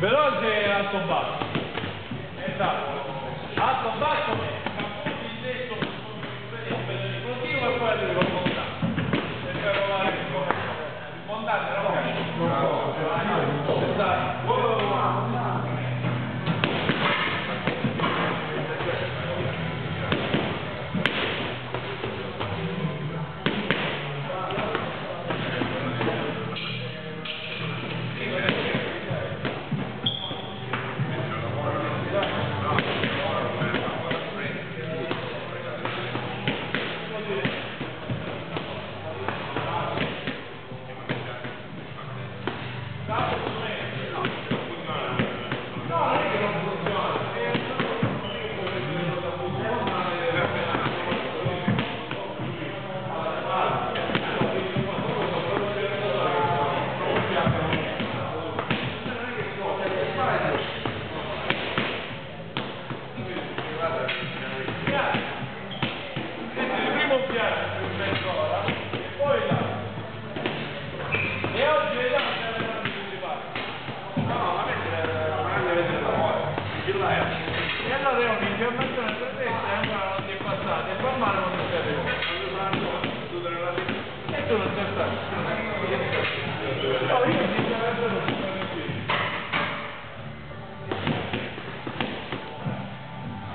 Veloce a tombato. Esatto. A tombato.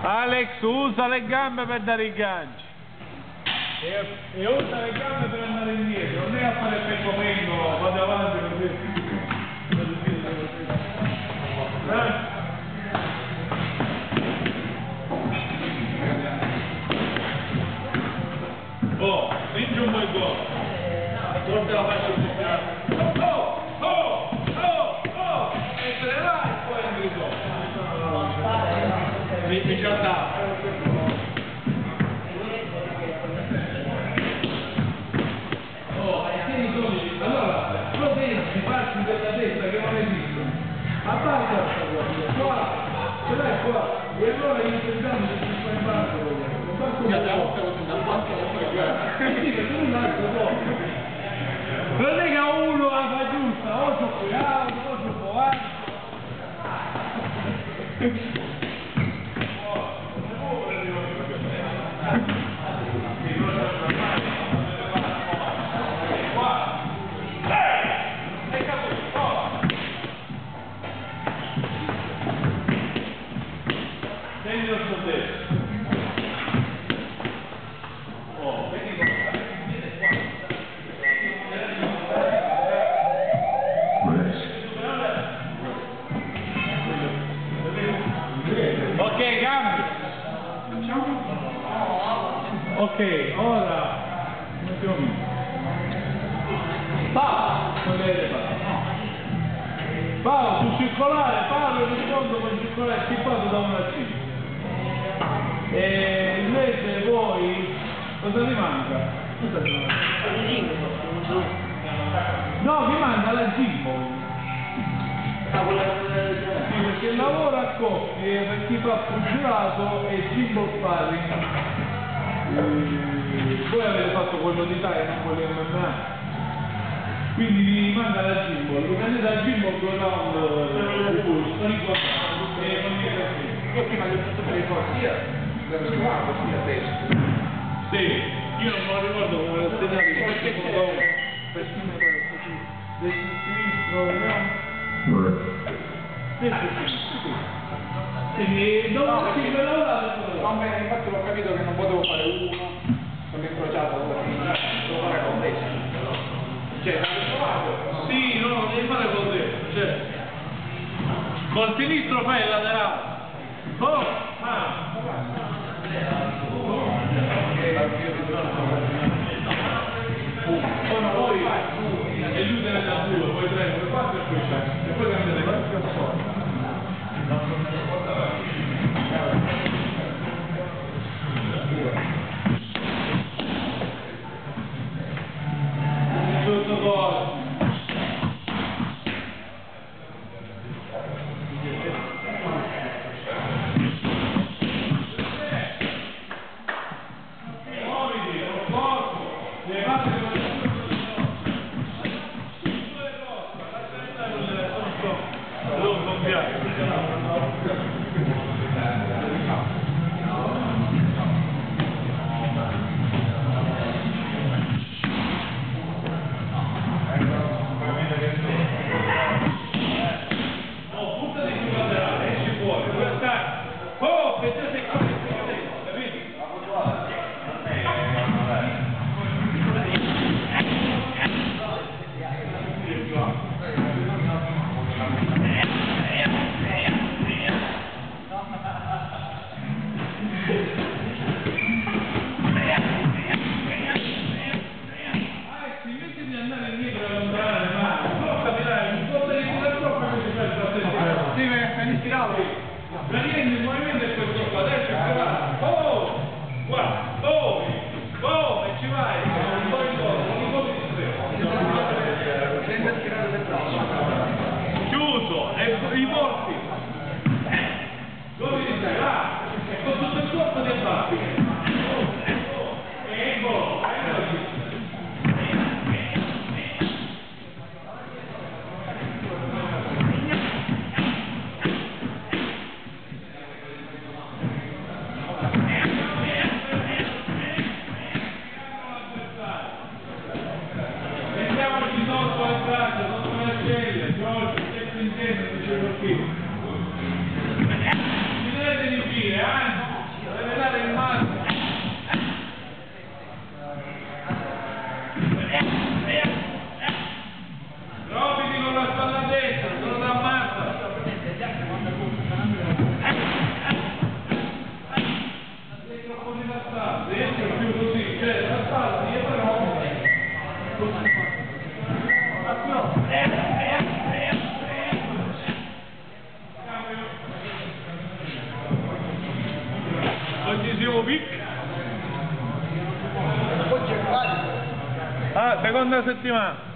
Alex usa le gambe per dare i ganci. E, e usa le gambe per andare indietro non è a fare il petto meno vado avanti così della testa che non esiste. A parte questa cosa, qua, ce l'hai qua. E allora io pensavo che ci sto in banco. Un banco di sì, perché un altro dopo. Non è che uno la fa giusta, o c'ho cuidado, o c'ho buono. Ora un attimo. Paolo, non vede Paolo. Paolo, sul circolare, Paolo rispondo con circolare schippato da una C. E invece voi cosa vi manca? Cosa vi? No, vi manca la gimbal. Perché il lavoro a coppie per chi fa pugilato e gimbal sparring. Eh, voi avete fatto quello d'Italia, non quello di MMA. Quindi vi manca la gimbal, vi prendete la gimbal con round di pulso, di qua, e non mi capite. Io prima gli ho fatto per il corsia, per scuola, così a destra. Sì, io non me lo ricordo come l'ho segnato, perché sono. Per sinistra, così. Destra, sinistro, vediamo. Destra, sinistro. Quindi, No, dopo perché- sì, me lo date, Va bene, infatti l'ho capito che non potevo fare uno, sono incrociato, devo fare con destra. Cioè. Sì, no, devi fare col destro, cioè. Col sinistro fai il laterale. Oh, ah. Poi ma poi e chiudere da due, poi tre, poi quattro e poi c'è. Oggi è